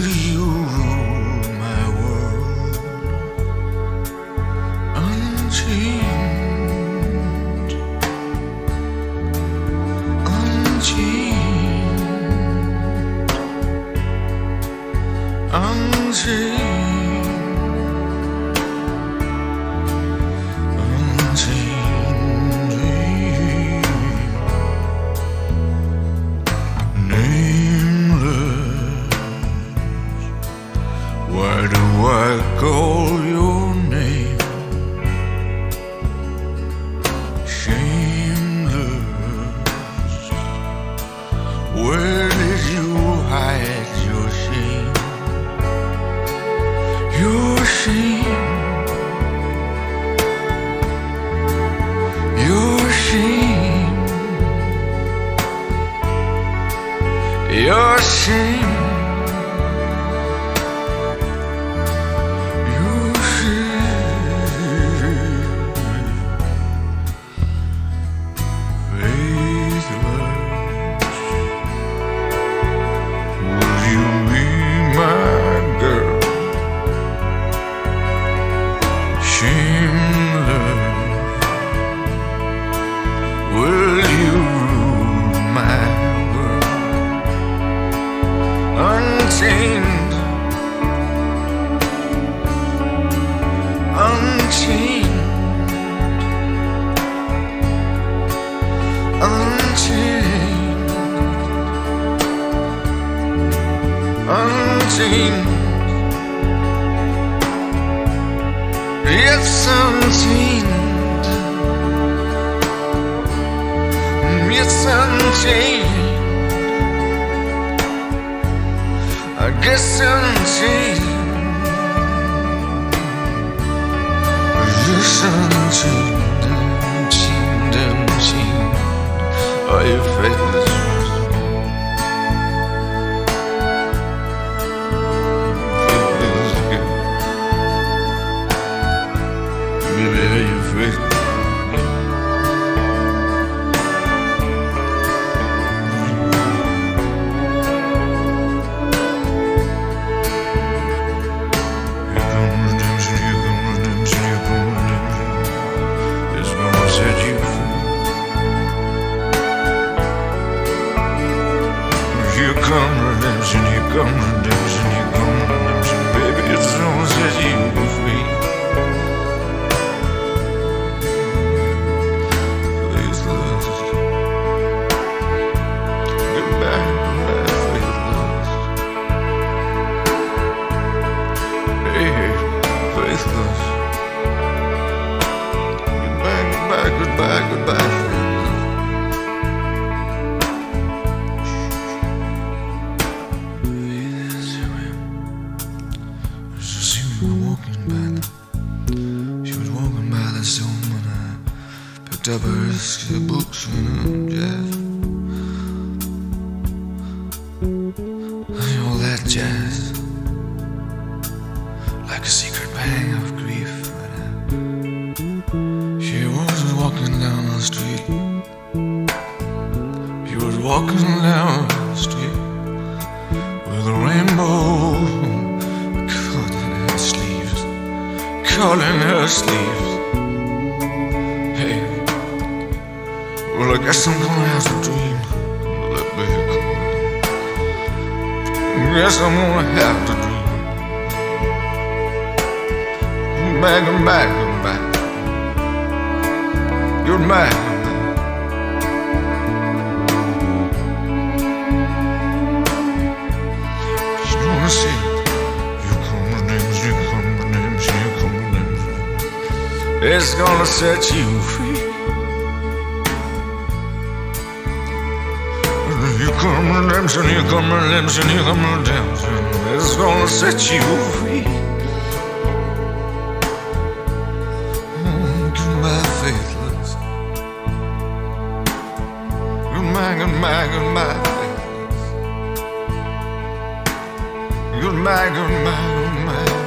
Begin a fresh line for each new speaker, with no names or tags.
you. Shame. Your shame. Your shame. Unchained. Yes, unchained. Yes, unchained. I guess unchained. Yes, unchained, you? Here comes redemption, here comes redemption. You come redemption, baby, it's gonna set you free. When I picked up her books and jazz. All that jazz like a secret pang of grief. Street. She was walking down the street with a rainbow in her sleeves, in her sleeves. Hey, well I guess I'm gonna have to dream a little bit. Guess I'm gonna have to dream. Goodbye, goodbye, goodbye. Goodbye, goodbye. Come redemption. It's gonna set you free. You come redemption, you come redemption, you come redemption. It's gonna set you free. my, good my. Good my, good my, good my.